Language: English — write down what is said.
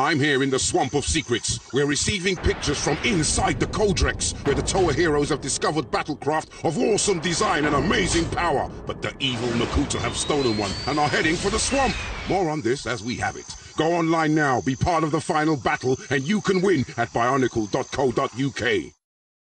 I'm here in the Swamp of Secrets. We're receiving pictures from inside the Codrex, where the Toa heroes have discovered battlecraft of awesome design and amazing power. But the evil Makuta have stolen one and are heading for the swamp. More on this as we have it. Go online now, be part of the final battle, and you can win at bionicle.co.uk.